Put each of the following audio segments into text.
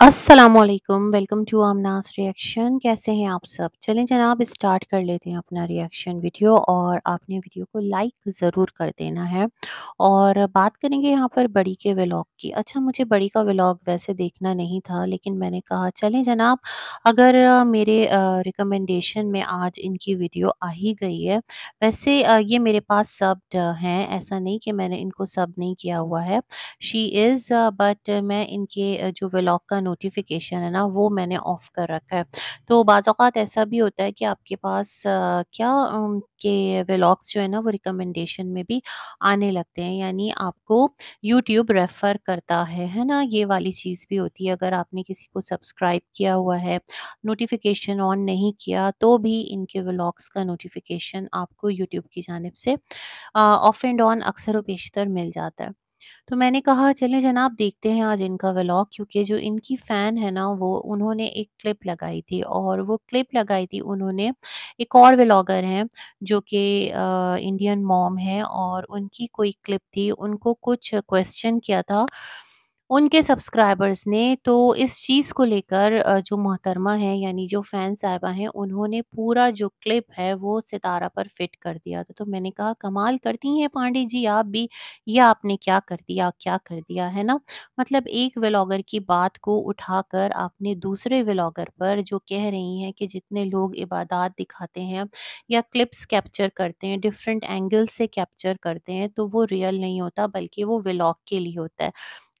अस्सलामुअलैकुम welcome to आमनास reaction कैसे हैं आप सब? चलें जनाब स्टार्ट कर लेते हैं अपना रिएक्शन वीडियो और आपने वीडियो को लाइक ज़रूर कर देना है। और बात करेंगे यहाँ पर बड़ी के व्लॉग की। अच्छा मुझे बड़ी का व्लॉग वैसे देखना नहीं था, लेकिन मैंने कहा, चलें जनाब, अगर मेरे रिकमेंडेशन में आज इनकी वीडियो आ ही गई है, वैसे ये मेरे पास सब्ड हैं। ऐसा नहीं कि मैंने इनको सब नहीं किया हुआ है। शी इज़ बट मैं इनके जो व्लॉग का नोटिफिकेशन है ना वो मैंने ऑफ़ कर रखा है तो बाज़ औक़ात ऐसा भी होता है कि आपके पास क्या के व्लॉग्स जो है ना वो रिकमेंडेशन में भी आने लगते हैं यानी आपको यूट्यूब रेफ़र करता है, है ना? ये वाली चीज़ भी होती है अगर आपने किसी को सब्सक्राइब किया हुआ है, नोटिफिकेशन ऑन नहीं किया तो भी इनके व्लॉग्स का नोटिफिकेशन आपको यूट्यूब की जानिब से ऑफ़ एंड ऑन अक्सर व बेशतर मिल जाता है। तो मैंने कहा, चले जनाब, देखते हैं आज इनका व्लॉग क्योंकि जो इनकी फ़ैन है ना, वो उन्होंने एक क्लिप लगाई थी और वो क्लिप लगाई थी उन्होंने एक और व्लॉगर हैं, जो कि इंडियन मॉम हैं और उनकी कोई क्लिप थी, उनको कुछ क्वेश्चन किया था उनके सब्सक्राइबर्स ने तो इस चीज़ को लेकर जो मोहतरमा हैं यानी जो फ़ैन साहिबा हैं उन्होंने पूरा जो क्लिप है वो सितारा पर फिट कर दिया था। तो मैंने कहा कमाल करती हैं पांडे जी आप भी, ये आपने क्या कर दिया, क्या कर दिया, है ना? मतलब एक व्लॉगर की बात को उठाकर आपने दूसरे व्लॉगर पर जो कह रही हैं कि जितने लोग इबादत दिखाते हैं या क्लिप्स कैप्चर करते हैं, डिफरेंट एंगल से कैप्चर करते हैं तो वो रियल नहीं होता बल्कि वो व्लॉग के लिए होता है।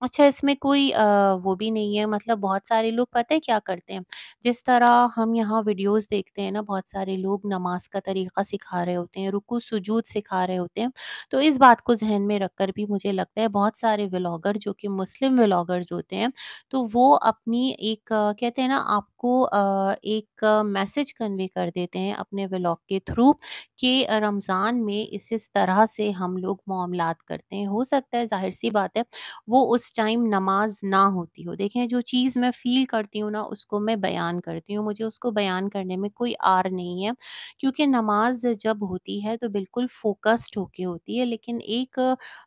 अच्छा इसमें कोई अ, वो भी नहीं है मतलब बहुत सारे लोग पता है क्या करते हैं? जिस तरह हम यहाँ वीडियोज़ देखते हैं ना बहुत सारे लोग नमाज़ का तरीक़ा सिखा रहे होते हैं, रुकू सुजूद सिखा रहे होते हैं। तो इस बात को ज़हन में रखकर भी मुझे लगता है बहुत सारे व्लॉगर जो कि मुस्लिम व्लॉगर्स होते हैं, तो वो अपनी एक कहते हैं ना अ, एक मैसेज कन्वे कर देते हैं अपने व्लॉग के थ्रू कि रमज़ान में इस इस तरह से हम लोग मामलात करते हैं। हो सकता है ज़ाहिर-सी बात है वो उस टाइम नमाज़ ना होती हो। देखें जो चीज़ मैं फ़ील करती हूँ ना उसको मैं बयान करती हूँ, मुझे उसको बयान करने में कोई आर नहीं है क्योंकि नमाज़ जब होती है तो बिल्कुल फ़ोकस्ड होके होती है लेकिन एक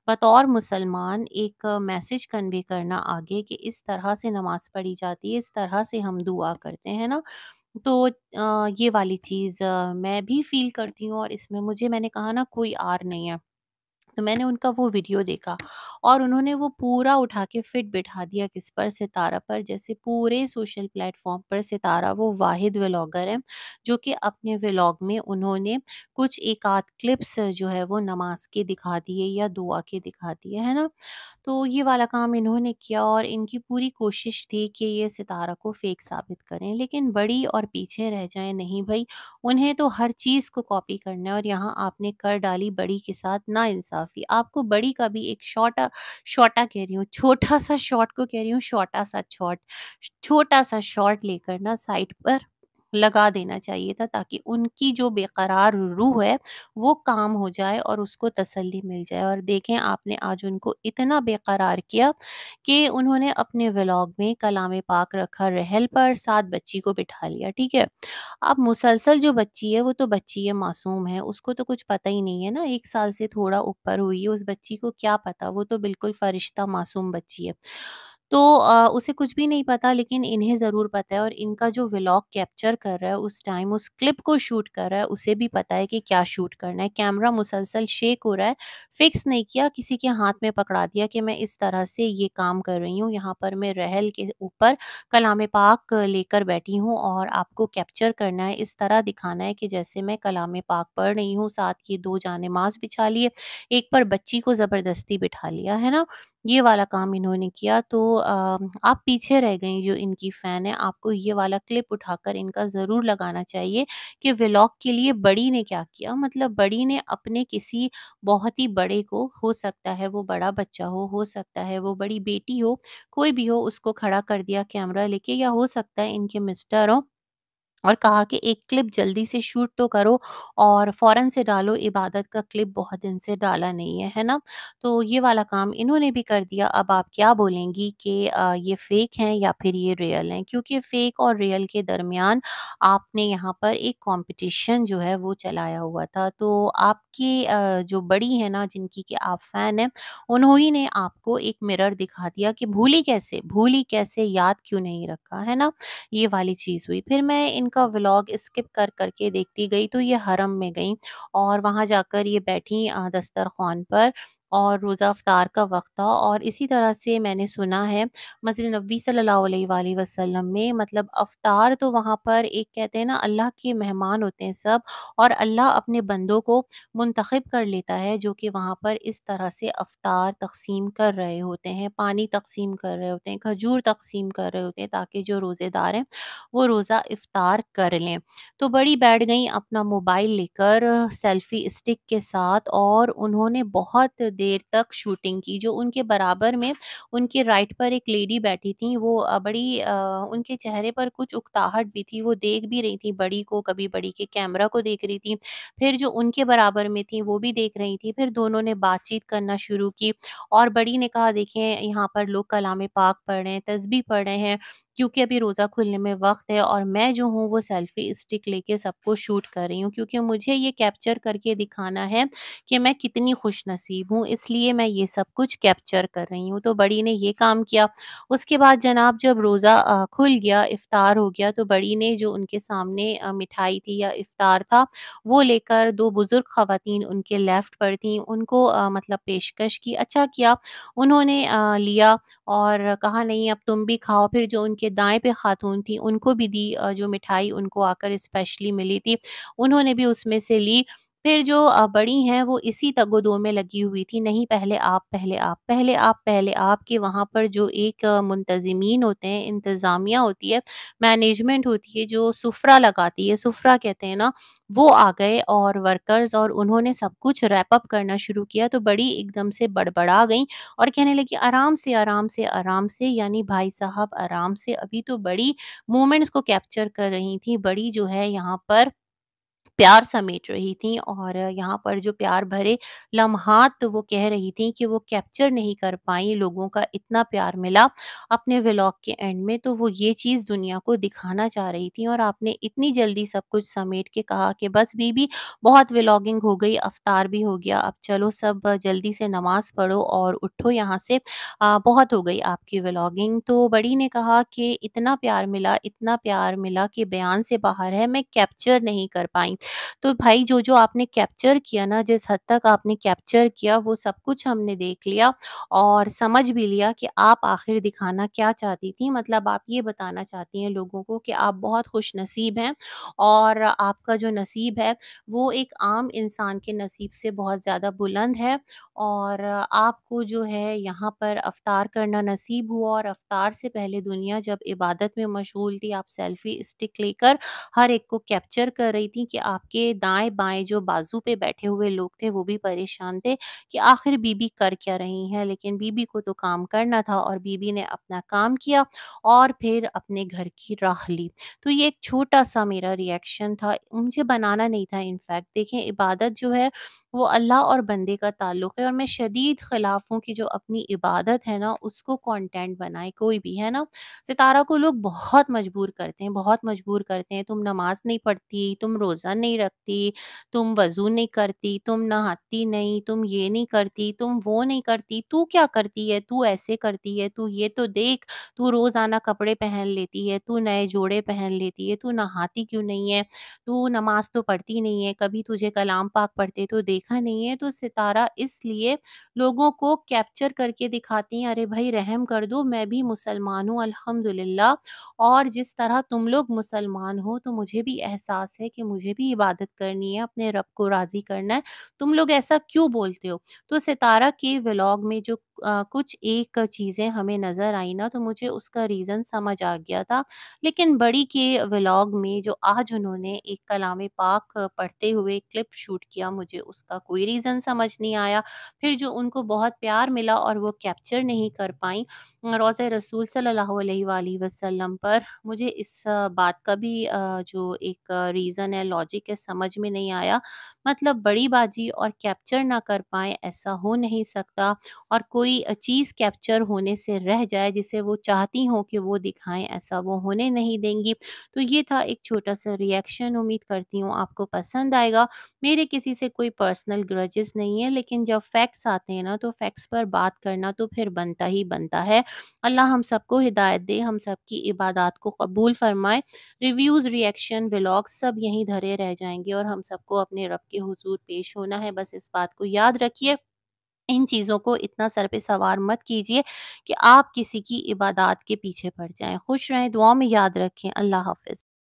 बतौर मुसलमान एक मैसेज कन्वे करना आगे कि इस तरह से नमाज़ पढ़ी जाती है, इस तरह से हम दुआ करते हैं ना? तो अ, ये वाली चीज़ मैं भी फ़ील करती हूँ और इसमें मुझे मैंने कहा ना कोई आर नहीं है। तो मैंने उनका वो वीडियो देखा और उन्होंने वो पूरा उठा के फिट बिठा दिया किस पर? सितारा पर। जैसे पूरे सोशल प्लेटफॉर्म पर सितारा, वो वाहिद व्लॉगर है, जो कि अपने व्लॉग में उन्होंने कुछ एक आध क्लिप्स जो है वो नमाज़ के दिखा दिए या दुआ के दिखा दिए, है ना? तो ये वाला काम इन्होंने किया और इनकी पूरी कोशिश थी कि ये सितारा को फेक साबित करें, लेकिन बड़ी और पीछे रह जाए नहीं भाई। उन्हें तो हर चीज़ को कॉपी करना है और यहाँ आपने कर डाली बड़ी के साथ नाइंसाफ़ी। आपको बड़ी का भी एक छोटा छोटा कह रही हूँ, छोटा-सा शॉर्ट को कह रही हूँ छोटा सा शॉर्ट छोटा-सा शॉर्ट लेकर ना साइड पर लगा देना चाहिए था ताकि उनकी जो बेकरार रूह है वो काम हो जाए और उसको तसल्ली मिल जाए। और देखें आपने आज उनको इतना बेकरार किया कि उन्होंने अपने व्लॉग में कलाम पाक रखा रहल पर, साथ बच्ची को बिठा लिया, ठीक है? अब मुसलसल जो बच्ची है वो तो बच्ची है, मासूम है, उसको तो कुछ पता ही नहीं है ना एक साल से थोड़ा ऊपर हुई है, उस बच्ची को क्या पता, वो तो बिल्कुल फ़रिश्ता मासूम बच्ची है। तो उसे कुछ भी नहीं पता लेकिन इन्हें ज़रूर पता है और इनका जो व्लॉग कैप्चर कर रहा है उस टाइम उस क्लिप को शूट कर रहा है, उसे भी पता है कि क्या शूट करना है। कैमरा मुसलसल शेक हो रहा है, फिक्स नहीं किया, किसी के हाथ में पकड़ा दिया कि मैं इस तरह से ये काम कर रही हूँ, यहाँ पर मैं रहल के ऊपर कलाम पाक लेकर बैठी हूँ और आपको कैप्चर करना है, इस तरह दिखाना है कि जैसे मैं कलाम पाक पढ़ रही हूँ, साथ ये 2 जानेमाज़ बिछा लिए, एक पर बच्ची को ज़बरदस्ती बिठा लिया, है ना? ये वाला काम इन्होंने किया तो अ, आप पीछे रह गईं जो इनकी फ़ैन है, आपको ये वाला क्लिप उठाकर इनका ज़रूर लगाना चाहिए कि व्लॉग के लिए बड़ी ने क्या किया। मतलब बड़ी ने अपने किसी बहुत ही बड़े को, हो सकता है वो बड़ा बच्चा हो, हो सकता है वो बड़ी बेटी हो, कोई भी हो उसको खड़ा कर दिया कैमरा लेके या हो सकता है इनके मिस्टर हों और कहा कि एक क्लिप जल्दी से शूट तो करो और फ़ौरन से डालो, इबादत का क्लिप बहुत दिन से डाला नहीं है, है ना? तो ये वाला काम इन्होंने भी कर दिया। अब आप क्या बोलेंगी कि ये फ़ेक हैं या फिर ये रियल हैं? क्योंकि फ़ेक और रियल के दरमियान आपने यहाँ पर एक कॉम्पिटिशन जो है वो चलाया हुआ था। तो आप आपकी जो बड़ी है ना जिनकी कि आप फ़ैन हैं, उन्होंने ने आपको एक मिरर दिखा दिया कि भूली कैसे भूली कैसे, याद क्यों नहीं रखा, है ना? ये वाली चीज़ हुई। फिर मैं इनका व्लॉग स्किप कर करके देखती गई तो ये हरम में गई और वहाँ जाकर ये बैठी दस्तरखान पर और रोज़ा इफ्तार का वक़्त था और इसी तरह से मैंने सुना है मस्जिद नबवी सल्लल्लाहु अलैहि वसल्लम में मतलब इफ्तार तो वहाँ पर एक कहते हैं ना अल्लाह के मेहमान होते हैं सब और अल्लाह अपने बंदों को मुंतखब कर लेता है जो कि वहाँ पर इस तरह से इफ्तार तक़सीम कर रहे होते हैं, पानी तक़सीम कर रहे होते हैं, खजूर तक़सीम कर रहे होते हैं ताकि जो रोज़ेदार हैं, वो रोज़ा इफ्तार कर लें। तो बड़ी बैठ गई अपना मोबाइल लेकर सेल्फ़ी स्टिक के साथ और उन्होंने बहुत देर तक शूटिंग की। जो उनके बराबर में उनके राइट पर एक लेडी बैठी थी वो बड़ी अ, उनके चेहरे पर कुछ उकताहट भी थी, वो देख भी रही थी बड़ी को, कभी बड़ी के कैमरा को देख रही थी। फिर जो उनके बराबर में थी वो भी देख रही थी, फिर दोनों ने बातचीत करना शुरू की और बड़ी ने कहा देखें यहाँ पर लोग कलाम पाक पढ़ रहे हैं, तस्बी पढ़ रहे हैं क्योंकि अभी रोज़ा खुलने में वक़्त है और मैं जो हूँ वो सेल्फ़ी स्टिक लेके सबको शूट कर रही हूँ क्योंकि मुझे ये कैप्चर करके दिखाना है कि मैं कितनी खुशनसीब हूँ, इसलिए मैं ये सब कुछ कैप्चर कर रही हूँ। तो बड़ी ने ये काम किया। उसके बाद जनाब जब रोज़ा खुल गया, इफ्तार हो गया तो बड़ी ने जो उनके सामने मिठाई थी या इफ्तार था, वो लेकर 2 बुज़ुर्ग ख़वातीन उनके लेफ़्ट पर थीं, उनको मतलब पेशकश की। अच्छा किया उन्होंने लिया और कहा नहीं अब तुम भी खाओ। फिर जो उनके दाएँ पे ख़ातून थी उनको भी दी जो मिठाई उनको आकर स्पेशली मिली थी, उन्होंने भी उसमें से ली। फिर जो बड़ी हैं वो इसी तग-ओ-दो में लगी हुई थी, नहीं पहले आप, पहले आप, पहले आप, पहले आप के वहाँ पर जो एक मुंतज़िमीन होते हैं, इंतज़ामिया होती है, मैनेजमेंट होती है जो सुफ़रा लगाती है, सुफ़रा कहते हैं ना, वो आ गए और वर्कर्स और उन्होंने सब कुछ रैप अप करना शुरू किया तो बड़ी एकदम से बड़बड़ा गईं और कहने लगी आराम से, आराम से, आराम से यानी भाई साहब आराम से, अभी तो बड़ी मोमेंट्स को कैप्चर कर रही थी। बड़ी जो है यहाँ पर प्यार समेट रही थी और यहाँ पर जो प्यार भरे लम्हात वो कह रही थी कि वो कैप्चर नहीं कर पाईं, लोगों का इतना प्यार मिला अपने व्लॉग के एंड में तो वो ये चीज़ दुनिया को दिखाना चाह रही थी और आपने इतनी जल्दी सब कुछ समेट के कहा कि बस बीबी बहुत व्लॉगिंग हो गई, इफ्तार भी हो गया, अब चलो सब जल्दी से नमाज़ पढ़ो और उठो यहाँ से अ, बहुत हो गई आपकी व्लॉगिंग। तो बड़ी ने कहा कि इतना प्यार मिला, इतना प्यार मिला कि बयान से बाहर है, मैं कैप्चर नहीं कर पाई। तो भाई जो-जो आपने कैप्चर किया ना, जिस हद तक आपने कैप्चर किया वो सब कुछ हमने देख लिया और समझ भी लिया कि आप आखिर दिखाना क्या चाहती थी। मतलब आप ये बताना चाहती हैं लोगों को कि आप बहुत खुशनसीब हैं और आपका जो नसीब है वो एक आम इंसान के नसीब से बहुत ज़्यादा बुलंद है और आपको जो है यहाँ पर इफ्तार करना नसीब हुआ और इफ्तार से पहले दुनिया जब इबादत में मशगूल थी, आप सेल्फ़ी स्टिक लेकर हर एक को कैप्चर कर रही थी कि आपके दाएँ बाएँ जो बाजू पे बैठे हुए लोग थे वो भी परेशान थे कि आखिर बीबी कर क्या रही हैं। लेकिन बीबी को तो काम करना था और बीबी ने अपना काम किया और फिर अपने घर की राह ली। तो ये एक छोटा-सा मेरा रिएक्शन था, मुझे बनाना नहीं था इनफैक्ट देखें इबादत जो है वो अल्लाह और बंदे का ताल्लुक़ है और मैं शदीद ख़िलाफ़ हूँ कि जो अपनी इबादत है ना उसको कंटेंट बनाए कोई भी, है ना? सितारा को लोग बहुत मजबूर करते हैं, बहुत मजबूर करते हैं, तुम नमाज़ नहीं पढ़ती, तुम रोज़ा नहीं रखती, तुम वज़ू नहीं करती, तुम नहाती नहीं, तुम ये नहीं करती, तुम वो नहीं करती, तू क्या करती है? तू ऐसे करती है, तू ये तो देख, तू रोज़ाना कपड़े पहन लेती है, तू नए जोड़े पहन लेती है, तू नहाती क्यों नहीं है? तू नमाज़ तो पढ़ती नहीं है, कभी तुझे कलाम पाक पढ़ते तो देखा नहीं है। तो सितारा इसलिए लोगों को कैप्चर करके दिखाती हैं, अरे भाई रहम कर दो, मैं भी मुसलमान हूँ अल्हम्दुलिल्लाह और जिस तरह तुम लोग मुसलमान हो तो मुझे भी एहसास है कि मुझे भी इबादत करनी है, अपने रब को राज़ी करना है, तुम लोग ऐसा क्यों बोलते हो? तो सितारा के व्लॉग में जो कुछ एक चीज़ें हमें नज़र आई ना तो मुझे उसका रीज़न समझ आ गया था। लेकिन बड़ी के व्लॉग में जो आज उन्होंने एक कलाम पाक पढ़ते हुए क्लिप शूट किया मुझे उसका कोई रीज़न समझ नहीं आया। फिर जो उनको बहुत प्यार मिला और वो कैप्चर नहीं कर पाईं रोज़े रसूल सल्लल्लाहु अलैहि वसल्लम पर मुझे इस बात का भी जो एक रीज़न है, लॉजिक है समझ में नहीं आया। मतलब बड़ी बाजी और कैप्चर ना कर पाएँ ऐसा हो नहीं सकता और कोई कोई चीज़ कैप्चर होने से रह जाए जिसे वो चाहती हों कि वो दिखाएँ ऐसा वो होने नहीं देंगी। तो ये था एक छोटा-सा रिएक्शन उम्मीद करती हूँ आपको पसंद आएगा। मेरे किसी से कोई पर्सनल ग्रजेस नहीं है लेकिन जब फैक्ट्स आते हैं ना तो फैक्ट्स पर बात करना तो फिर बनता ही बनता है। अल्लाह हम सबको हिदायत दे, हम सबकी इबादत को कबूल फरमाए। रिव्यूज़, रिएक्शन, व्लॉग्स सब यहीं धरे रह जाएँगे और हम सबको अपने रब के हुज़ूर पेश होना है। बस इस बात को याद रखिए इन चीज़ों को इतना सर पे सवार मत कीजिए कि आप किसी की इबादत के पीछे पड़ जाएँ। खुश रहें, दुआ में याद रखें। अल्लाह हाफ़िज़।